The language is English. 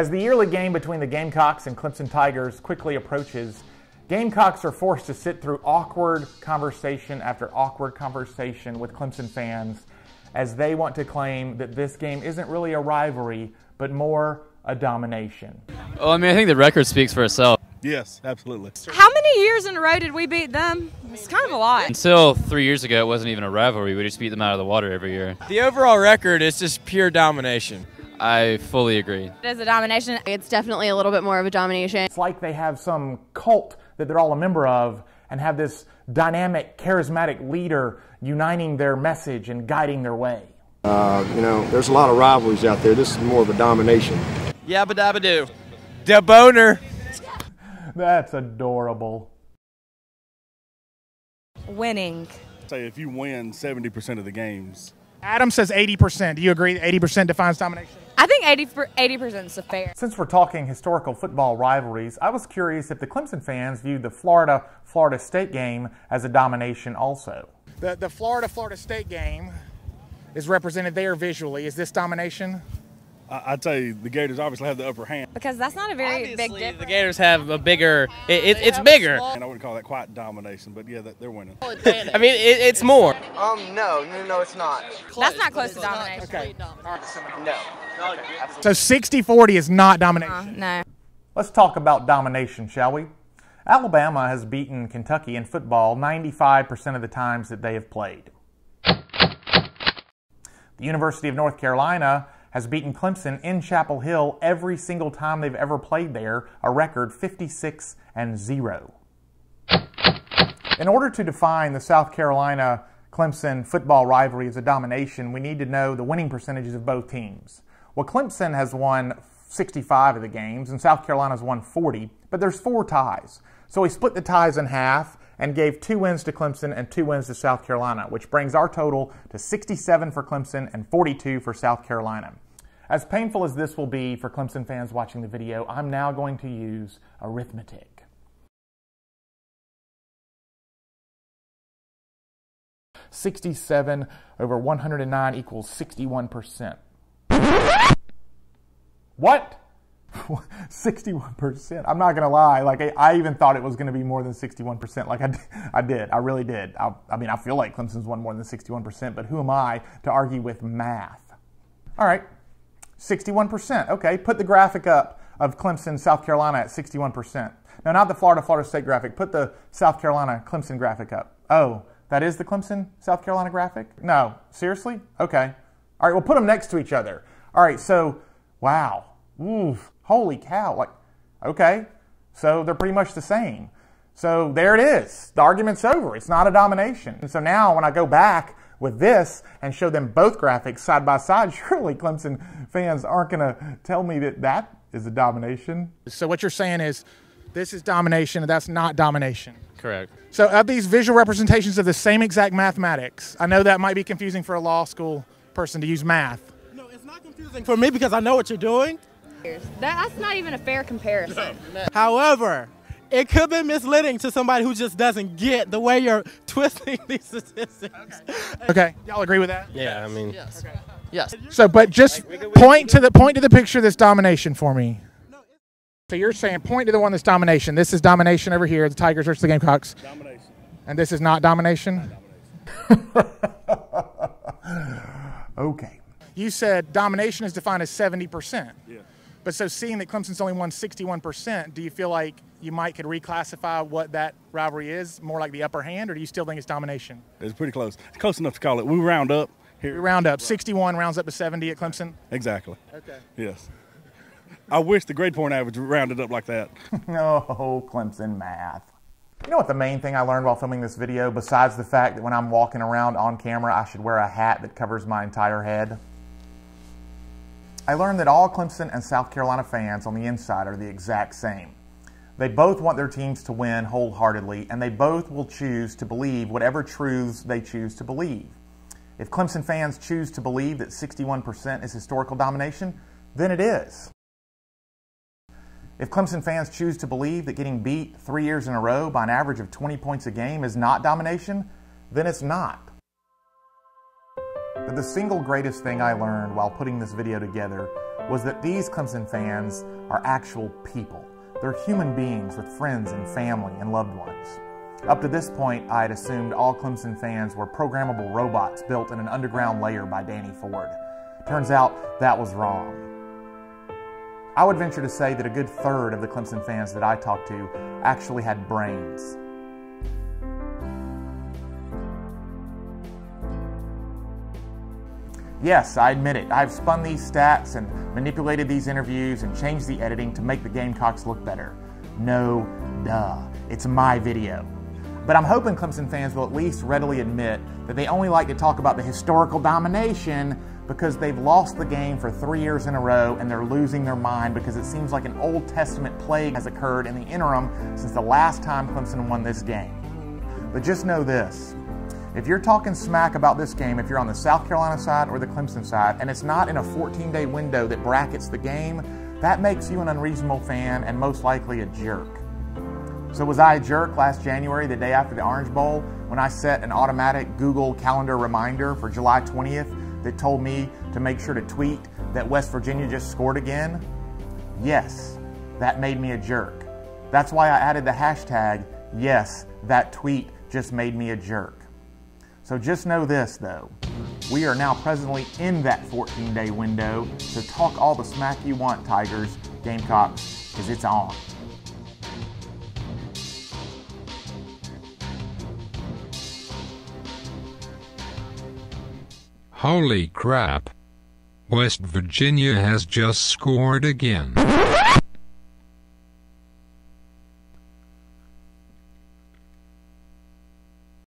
As the yearly game between the Gamecocks and Clemson Tigers quickly approaches, Gamecocks are forced to sit through awkward conversation after awkward conversation with Clemson fans as they want to claim that this game isn't really a rivalry, but more a domination. Well, I mean, I think the record speaks for itself. Yes, absolutely. How many years in a row did we beat them? It's kind of a lot. Until three years ago, it wasn't even a rivalry. We just beat them out of the water every year. The overall record is just pure domination. I fully agree. It is a domination. It's definitely a little bit more of a domination. It's like they have some cult that they're all a member of and have this dynamic, charismatic leader uniting their message and guiding their way. Uh, you know, there's a lot of rivalries out there. This is more of a domination. Yabba dabba doo. Da boner. That's adorable. Winning. Say if you win 70% of the games, Adam says 80%. Do you agree that 80% defines domination? I think 80 percent is fair. Since we're talking historical football rivalries, I was curious if the Clemson fans viewed the Florida Florida State game as a domination also. The, the Florida Florida State game is represented there visually. Is this domination? I, I'd say the Gators obviously have the upper hand. Because that's not a very big Obviously, difference. the Gators have a bigger. It, it, it's bigger. And I wouldn't call that quite domination, but yeah, they're winning. I mean, it, it's more. Um, no, no, no, it's not. that's not close to domination. Okay. No. So 60 40 is not domination. Uh, no. Let's talk about domination, shall we? Alabama has beaten Kentucky in football 95% of the times that they have played. The University of North Carolina has beaten Clemson in Chapel Hill every single time they've ever played there, a record 56 and 0. In order to define the South Carolina Clemson football rivalry as a domination, we need to know the winning percentages of both teams. Well, Clemson has won 65 of the games, and South Carolina's won 40, but there's four ties. So we split the ties in half and gave two wins to Clemson and two wins to South Carolina, which brings our total to 67 for Clemson and 42 for South Carolina. As painful as this will be for Clemson fans watching the video, I'm now going to use arithmetic. Sixty-seven over one hundred and nine equals sixty-one percent. What? 61%. I'm not going to lie. Like, I, I even thought it was going to be more than 61%. Like, I, I did. I really did. I, I mean, I feel like Clemson's won more than 61%, but who am I to argue with math? All right. 61%. Okay. Put the graphic up of Clemson, South Carolina at 61%. No, not the Florida, Florida State graphic. Put the South Carolina, Clemson graphic up. Oh, that is the Clemson, South Carolina graphic? No. Seriously? Okay. All right. We'll put them next to each other. All right. So, wow. Oof, holy cow. Like, okay. So they're pretty much the same. So there it is. The argument's over. It's not a domination. And so now when I go back with this and show them both graphics side by side, surely Clemson fans aren't going to tell me that that is a domination. So what you're saying is this is domination and that's not domination. Correct. So of these visual representations of the same exact mathematics, I know that might be confusing for a law school person to use math. No, it's not confusing for me because I know what you're doing. That, that's not even a fair comparison. However, it could be misleading to somebody who just doesn't get the way you're twisting these statistics. Okay, y'all agree with that? Yeah, I mean. Yes. Yes. So, but just point to the point to the picture that's domination for me. So you're saying point to the one that's domination. This is domination over here. The Tigers versus the Gamecocks. Domination. And this is not domination. okay. You said domination is defined as 70%. Yeah. But so seeing that Clemson's only won 61%, do you feel like you might could reclassify what that rivalry is, more like the upper hand, or do you still think it's domination? It's pretty close. It's close enough to call it. We round up here. We round up 61 rounds up to 70 at Clemson. Exactly. Okay. Yes. I wish the grade point average rounded up like that. Oh, Clemson math. You know what the main thing I learned while filming this video, besides the fact that when I'm walking around on camera, I should wear a hat that covers my entire head? I learned that all Clemson and South Carolina fans on the inside are the exact same. They both want their teams to win wholeheartedly, and they both will choose to believe whatever truths they choose to believe. If Clemson fans choose to believe that 61% is historical domination, then it is. If Clemson fans choose to believe that getting beat three years in a row by an average of 20 points a game is not domination, then it's not. But the single greatest thing I learned while putting this video together was that these Clemson fans are actual people. They're human beings with friends and family and loved ones. Up to this point, I had assumed all Clemson fans were programmable robots built in an underground layer by Danny Ford. Turns out that was wrong. I would venture to say that a good third of the Clemson fans that I talked to actually had brains. Yes, I admit it. I've spun these stats and manipulated these interviews and changed the editing to make the Gamecocks look better. No, duh. It's my video. But I'm hoping Clemson fans will at least readily admit that they only like to talk about the historical domination because they've lost the game for three years in a row and they're losing their mind because it seems like an Old Testament plague has occurred in the interim since the last time Clemson won this game. But just know this if you're talking smack about this game, if you're on the South Carolina side or the Clemson side, and it's not in a 14 day window that brackets the game, that makes you an unreasonable fan and most likely a jerk. So, was I a jerk last January, the day after the Orange Bowl, when I set an automatic Google Calendar reminder for July 20th that told me to make sure to tweet that West Virginia just scored again? Yes, that made me a jerk. That's why I added the hashtag, yes, that tweet just made me a jerk. So just know this though. We are now presently in that 14 day window, so talk all the smack you want, Tigers, Gamecocks, because it's on. Holy crap. West Virginia has just scored again.